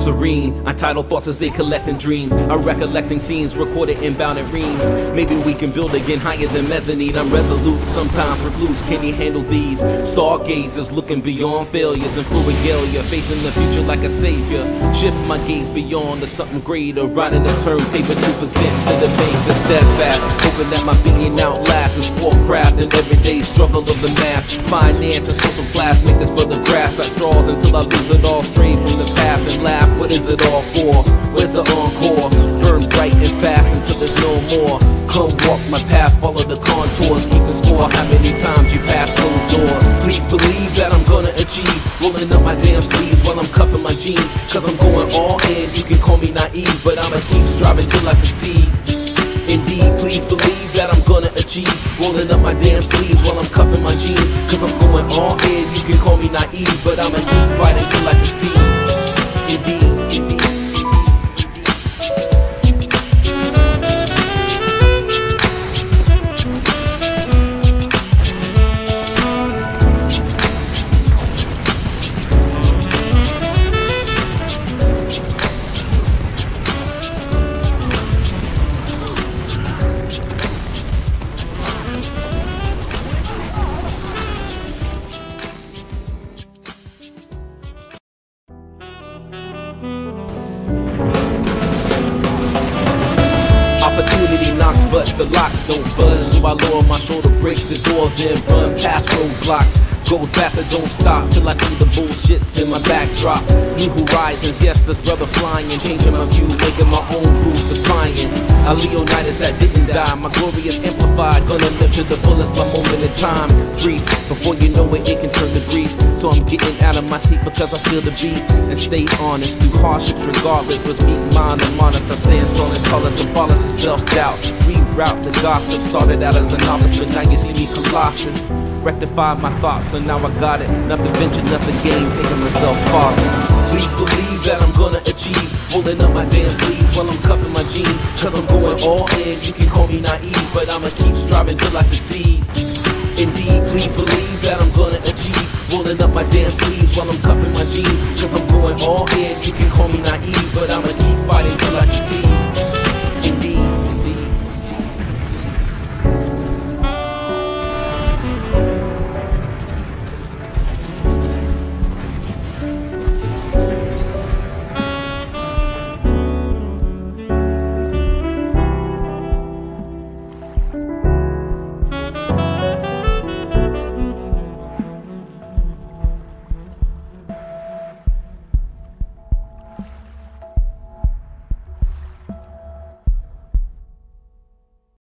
serene. Untitled thoughts as they collect in dreams. I'm recollecting scenes recorded in bounded reams. Maybe we can build again higher than mezzanine. I'm resolute, sometimes recluse. Can you handle these? Stargazers looking beyond failures and full regalia. Facing the future like a savior. Shift my gaze beyond to something greater. Writing a term paper to present to the maker. Steadfast, hoping that my being outlasts this warcraft and everyday struggle of the math. Finance and social class make this brother grasp at straws until I lose it all. Stray from the path and laugh. What is it all for? Where's the encore? Burn bright and fast until there's no more. Come walk my path, follow the contours, keep the score. How many times you pass closed doors? Please believe that I'm gonna achieve. Rolling up my damn sleeves while I'm cuffing my jeans. Cause I'm going all in. You can call me naive, but I'ma keep striving till I succeed. Indeed, please believe that I'm gonna achieve. Rolling up my damn sleeves while I'm cuffing my jeans. Cause I'm going all in. You can call me naive, but I'ma keep fighting till I succeed. Opportunity knocks, but the locks don't buzz. So I lower my shoulder, break the door, then run past roadblocks. Go faster, don't stop till I see the bullshits in my backdrop. New horizons, yes, this brother flying, changing my view, making my own rules, defying. A Leonidas that didn't die, my glory is amplified, gonna live to the fullest by moment in time. Brief, before you know it, it can turn to grief. So I'm getting out of my seat because I feel the beat and stay honest through hardships regardless. Let's meet mine and honest. I stand strong and colors, abolish the self-doubt. Reroute the gossip. Started out as a novice, but now you see me colossus. Rectify my thoughts, so now I got it. Nothing venture, nothing gain, taking myself far. Please believe that I'm gonna achieve. Rolling up my damn sleeves while I'm cuffing my jeans. Cause I'm going all in. You can call me naive, but I'ma keep striving till I succeed. Indeed, please believe that I'm gonna achieve. Rolling up my damn sleeves while I'm cuffing my jeans. Cause I'm going all in. You can call me naive, but I'ma keep fighting till I succeed.